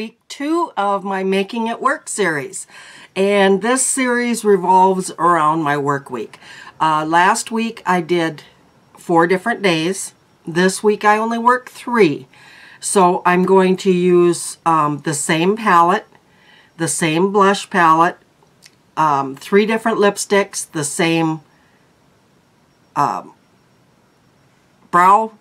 week two of my Making It Work series. And this series revolves around my work week. Uh, last week I did four different days. This week I only work three. So I'm going to use um, the same palette, the same blush palette, um, three different lipsticks, the same um, brow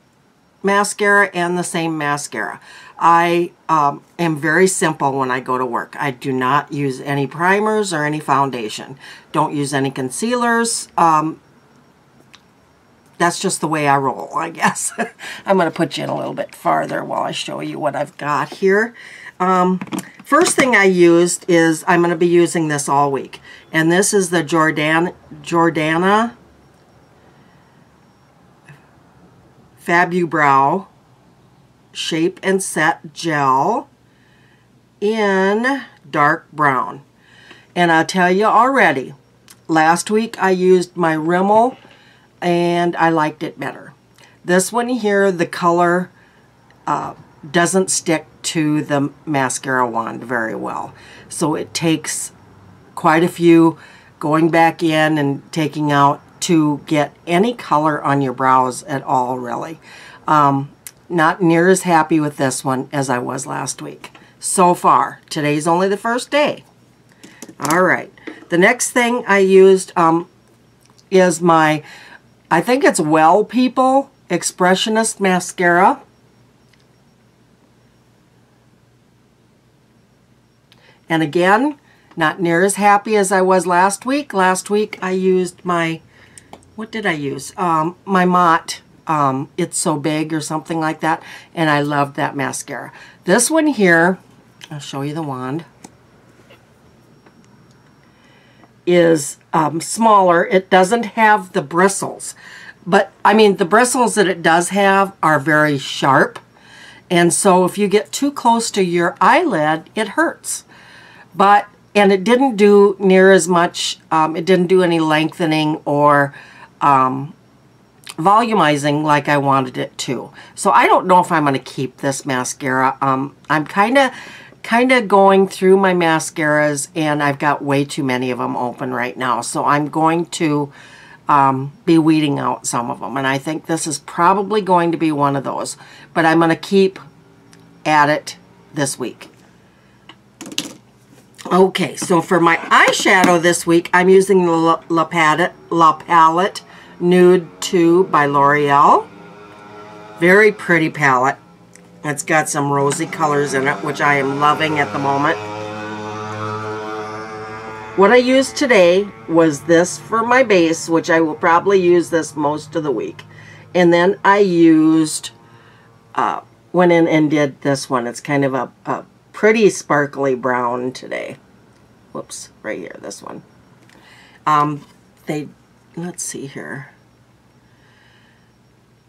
mascara and the same mascara. I um, am very simple when I go to work. I do not use any primers or any foundation. Don't use any concealers. Um, that's just the way I roll, I guess. I'm going to put you in a little bit farther while I show you what I've got here. Um, first thing I used is, I'm going to be using this all week. And this is the Jordan, Jordana Fabubrow Shape and Set Gel in dark brown. And I'll tell you already, last week I used my Rimmel and I liked it better. This one here, the color uh, doesn't stick to the mascara wand very well. So it takes quite a few going back in and taking out to get any color on your brows at all, really. Um, not near as happy with this one as I was last week. So far. Today's only the first day. All right. The next thing I used um, is my, I think it's Well People Expressionist Mascara. And again, not near as happy as I was last week. Last week I used my what did I use? Um, my Mott, um, It's So Big or something like that. And I loved that mascara. This one here, I'll show you the wand, is um, smaller. It doesn't have the bristles. But, I mean, the bristles that it does have are very sharp. And so if you get too close to your eyelid, it hurts. But, and it didn't do near as much, um, it didn't do any lengthening or um, volumizing like I wanted it to. So I don't know if I'm going to keep this mascara. Um, I'm kind of kind of going through my mascaras and I've got way too many of them open right now. So I'm going to um, be weeding out some of them. And I think this is probably going to be one of those. But I'm going to keep at it this week. Okay, so for my eyeshadow this week, I'm using the La, La, Palette, La Palette Nude 2 by L'Oreal. Very pretty palette. It's got some rosy colors in it, which I am loving at the moment. What I used today was this for my base, which I will probably use this most of the week. And then I used, uh, went in and did this one. It's kind of a, a pretty sparkly brown today. Whoops, right here, this one. Um, they let's see here.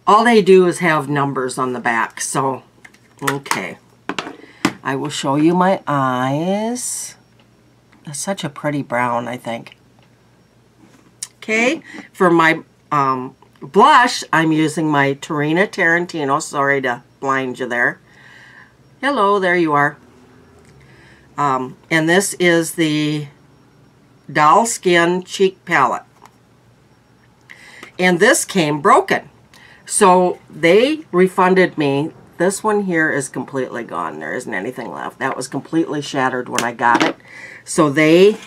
All they do is have numbers on the back, so, okay. I will show you my eyes. That's such a pretty brown, I think. Okay, for my um, blush, I'm using my Tarina Tarantino. Sorry to blind you there. Hello, there you are. Um, and this is the Doll Skin Cheek Palette and this came broken. So they refunded me. This one here is completely gone. There isn't anything left. That was completely shattered when I got it. So they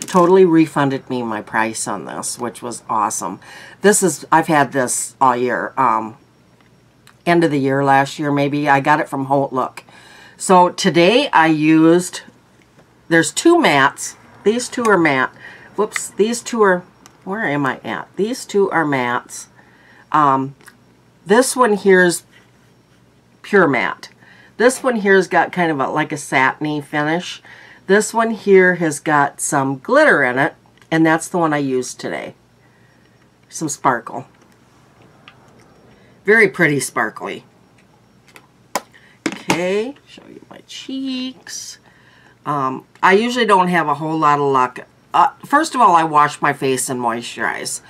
totally refunded me my price on this, which was awesome. This is, I've had this all year. Um, end of the year last year maybe. I got it from HauteLook. So today I used, there's two mats. These two are matte. Whoops, these two are where am I at? These two are mattes. Um, this one here's pure matte. This one here's got kind of a, like a satiny finish. This one here has got some glitter in it, and that's the one I used today. Some sparkle. Very pretty sparkly. Okay, show you my cheeks. Um, I usually don't have a whole lot of luck uh, first of all, I wash my face and moisturize.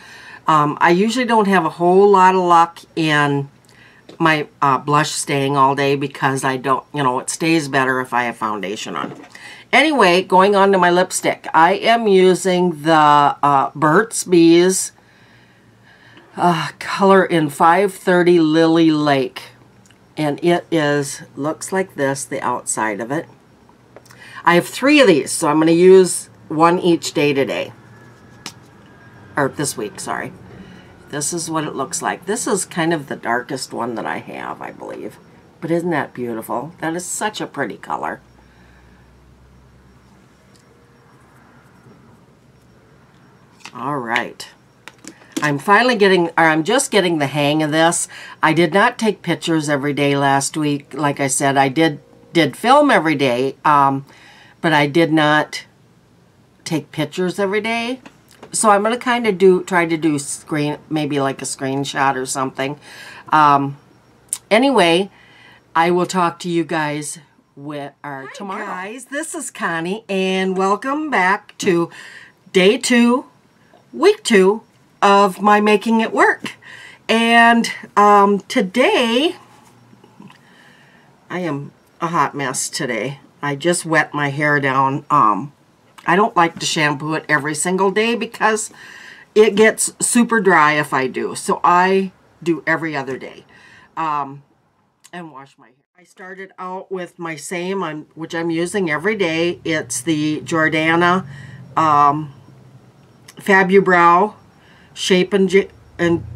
Um, I usually don't have a whole lot of luck in my uh, blush staying all day because I don't, you know, it stays better if I have foundation on. Anyway, going on to my lipstick. I am using the uh, Burt's Bees uh, color in 530 Lily Lake. And it is, looks like this, the outside of it. I have three of these, so I'm going to use one each day today. Or this week, sorry. This is what it looks like. This is kind of the darkest one that I have, I believe. But isn't that beautiful? That is such a pretty color. All right. I'm finally getting, or I'm just getting the hang of this. I did not take pictures every day last week. Like I said, I did did film every day, um, but I did not take pictures every day. So I'm going to kind of do, try to do screen, maybe like a screenshot or something. Um, anyway, I will talk to you guys with our Hi tomorrow. guys, this is Connie and welcome back to day two, week two of my making it work. And um, today, I am a hot mess today. I just wet my hair down. Um, I don't like to shampoo it every single day because it gets super dry if I do. So I do every other day um, and wash my hair. I started out with my same, I'm, which I'm using every day. It's the Jordana um, Fabubrow Shape and, and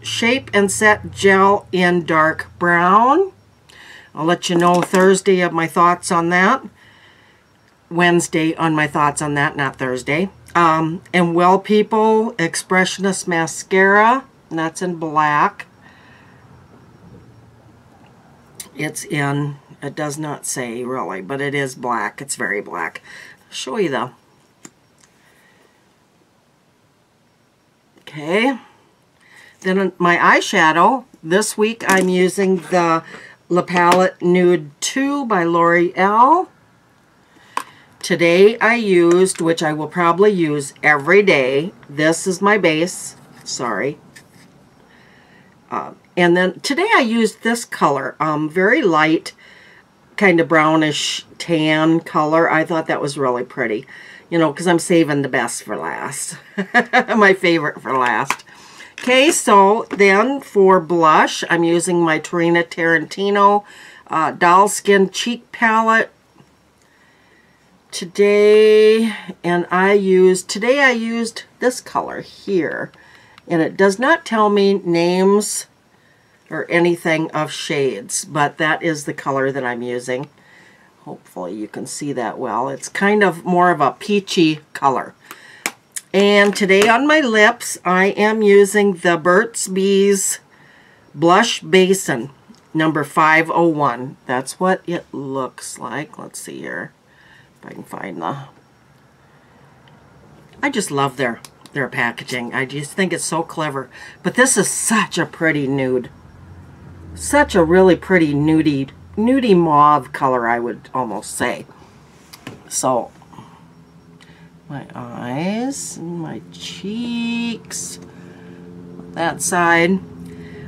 Shape and Set Gel in Dark Brown. I'll let you know Thursday of my thoughts on that. Wednesday on my thoughts on that, not Thursday. Um, and Well People Expressionist Mascara. And that's in black. It's in, it does not say really, but it is black. It's very black. I'll show you though. Okay. Then my eyeshadow, this week I'm using the La Palette Nude 2 by L'Oreal. Today I used, which I will probably use every day, this is my base, sorry. Uh, and then today I used this color, um, very light, kind of brownish tan color. I thought that was really pretty you know, because I'm saving the best for last. my favorite for last. Okay, so then for blush, I'm using my Tarina Tarantino uh, Doll Skin Cheek Palette today. And I used, today I used this color here. And it does not tell me names or anything of shades, but that is the color that I'm using. Hopefully you can see that well. It's kind of more of a peachy color. And today on my lips, I am using the Burt's Bees Blush Basin number 501. That's what it looks like. Let's see here if I can find the... I just love their, their packaging. I just think it's so clever. But this is such a pretty nude. Such a really pretty nudie nudie mauve color, I would almost say. So, my eyes, my cheeks, that side.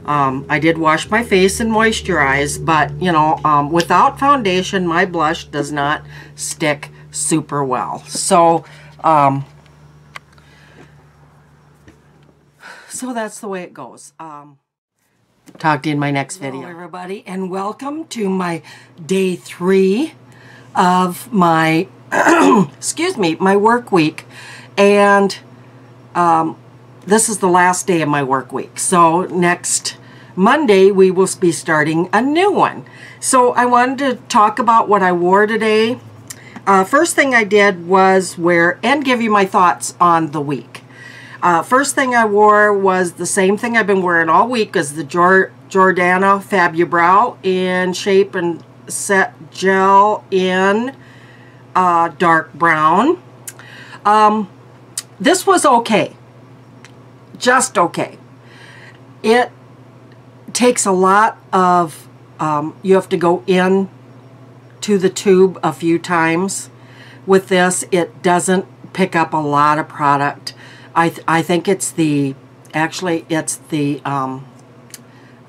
Um, I did wash my face and moisturize, but, you know, um, without foundation, my blush does not stick super well. So, um, so that's the way it goes. Um, talk to you in my next video. Hello everybody and welcome to my day three of my, excuse me, my work week. And um, this is the last day of my work week. So next Monday we will be starting a new one. So I wanted to talk about what I wore today. Uh, first thing I did was wear and give you my thoughts on the week. Uh, first thing I wore was the same thing I've been wearing all week is the Jor Jordana Fabubrow in Shape and Set Gel in uh, dark brown. Um, this was okay. Just okay. It takes a lot of, um, you have to go in to the tube a few times. With this, it doesn't pick up a lot of product. I, th I think it's the, actually it's the, um,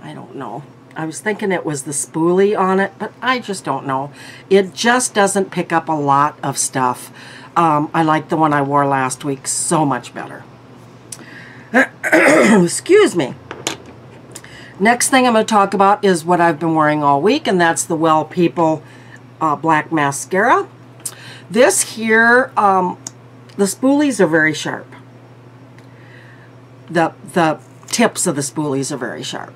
I don't know. I was thinking it was the spoolie on it, but I just don't know. It just doesn't pick up a lot of stuff. Um, I like the one I wore last week so much better. Excuse me. Next thing I'm going to talk about is what I've been wearing all week, and that's the Well People uh, Black Mascara. This here, um, the spoolies are very sharp. The, the tips of the spoolies are very sharp.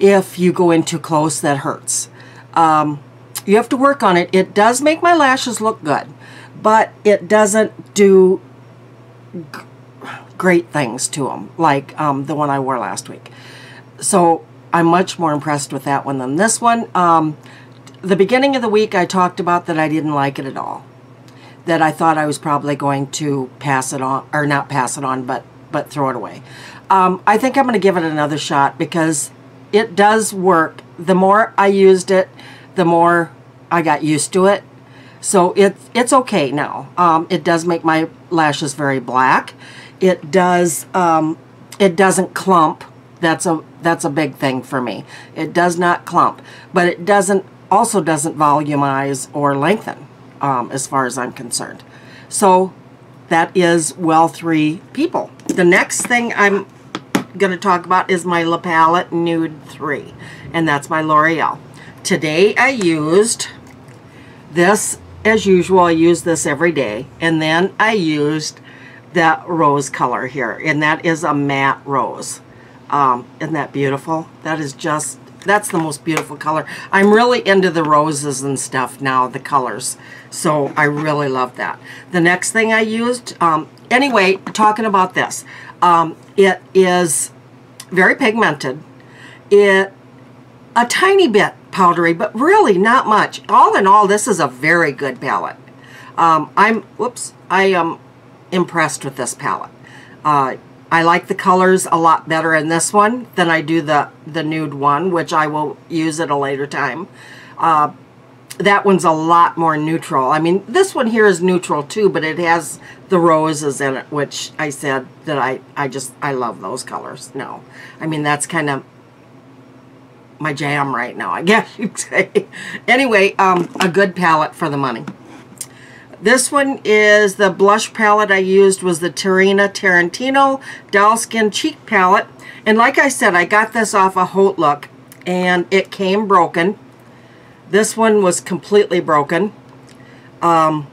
If you go in too close, that hurts. Um, you have to work on it. It does make my lashes look good, but it doesn't do great things to them, like um, the one I wore last week. So I'm much more impressed with that one than this one. Um, the beginning of the week, I talked about that I didn't like it at all. That I thought I was probably going to pass it on, or not pass it on, but but throw it away. Um, I think I'm going to give it another shot because it does work. The more I used it, the more I got used to it. So it, it's okay now. Um, it does make my lashes very black. It does, um, it doesn't clump. That's a, that's a big thing for me. It does not clump, but it doesn't, also doesn't volumize or lengthen um, as far as I'm concerned. So that is Well 3 People. The next thing I'm going to talk about is my La Palette Nude 3, and that's my L'Oreal. Today I used this, as usual, I use this every day, and then I used that rose color here, and that is a matte rose. Um, isn't that beautiful? That is just, that's the most beautiful color. I'm really into the roses and stuff now, the colors. So I really love that. The next thing I used, um, anyway, talking about this, um, it is very pigmented. It a tiny bit powdery, but really not much. All in all, this is a very good palette. Um, I'm, whoops, I am impressed with this palette. Uh, I like the colors a lot better in this one than I do the, the nude one, which I will use at a later time. Uh, that one's a lot more neutral. I mean, this one here is neutral too, but it has the roses in it, which I said that I, I just, I love those colors. No, I mean, that's kind of my jam right now, I guess you'd say. anyway, um, a good palette for the money. This one is the blush palette I used was the Tarina Tarantino Doll Skin Cheek Palette. And like I said, I got this off a of HauteLook and it came broken. This one was completely broken. Um,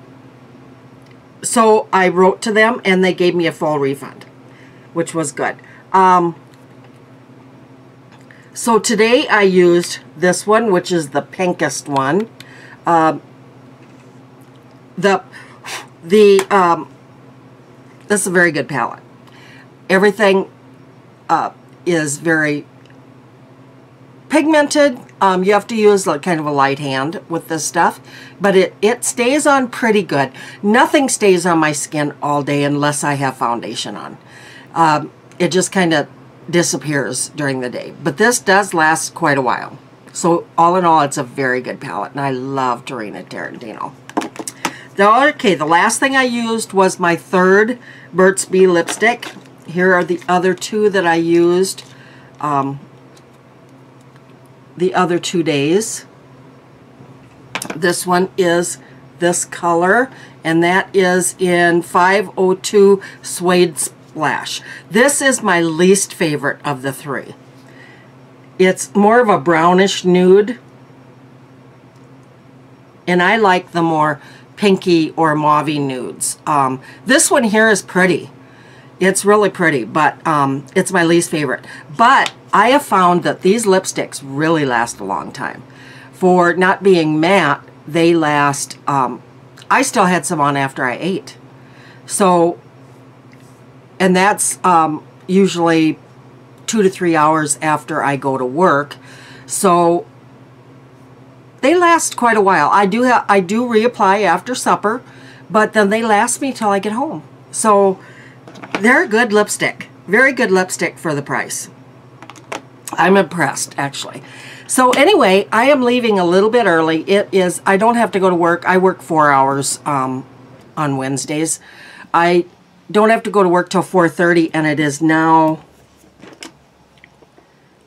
so I wrote to them and they gave me a full refund, which was good. Um, so today I used this one, which is the pinkest one. Um, the, the, um, this is a very good palette. Everything uh, is very pigmented. Um, you have to use like kind of a light hand with this stuff, but it, it stays on pretty good. Nothing stays on my skin all day unless I have foundation on. Um, it just kind of disappears during the day. But this does last quite a while. So all in all, it's a very good palette, and I love Tarina Tarantino. Okay, the last thing I used was my third Burt's Bees lipstick. Here are the other two that I used um, the other two days. This one is this color, and that is in 502 Suede Splash. This is my least favorite of the three. It's more of a brownish nude. And I like the more pinky or mauve nudes. Um, this one here is pretty. It's really pretty, but um, it's my least favorite. But I have found that these lipsticks really last a long time. For not being matte, they last, um, I still had some on after I ate. So and that's um, usually two to three hours after I go to work. So they last quite a while. I do I do reapply after supper, but then they last me till I get home. So they're a good lipstick. Very good lipstick for the price. I'm impressed, actually. So anyway, I am leaving a little bit early. It is, I don't have to go to work. I work four hours um, on Wednesdays. I don't have to go to work till 4.30 and it is now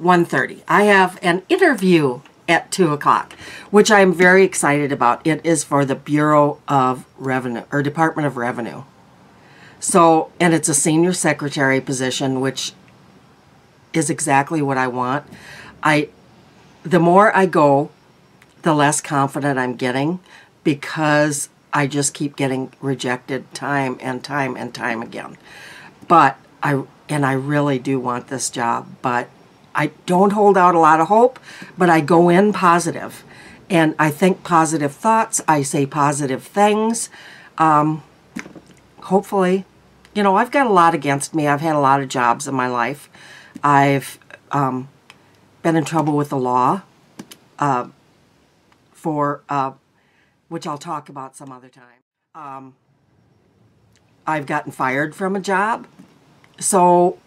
1.30. I have an interview at 2 o'clock, which I'm very excited about. It is for the Bureau of Revenue, or Department of Revenue. So, and it's a senior secretary position, which is exactly what I want. I, the more I go, the less confident I'm getting because I just keep getting rejected time and time and time again. But I, and I really do want this job, but I don't hold out a lot of hope, but I go in positive. And I think positive thoughts, I say positive things. Um, hopefully, you know, I've got a lot against me. I've had a lot of jobs in my life. I've um, been in trouble with the law uh, for, uh, which I'll talk about some other time. Um, I've gotten fired from a job. So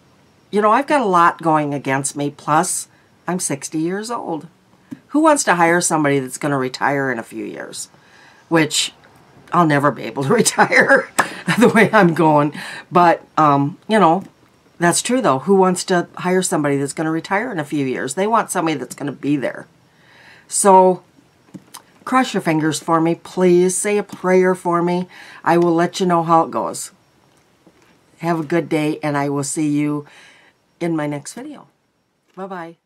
you know, I've got a lot going against me. Plus, I'm 60 years old. Who wants to hire somebody that's going to retire in a few years? Which I'll never be able to retire the way I'm going. But, um, you know, that's true though. Who wants to hire somebody that's going to retire in a few years? They want somebody that's going to be there. So, cross your fingers for me, please. Say a prayer for me. I will let you know how it goes. Have a good day, and I will see you in my next video. Bye-bye.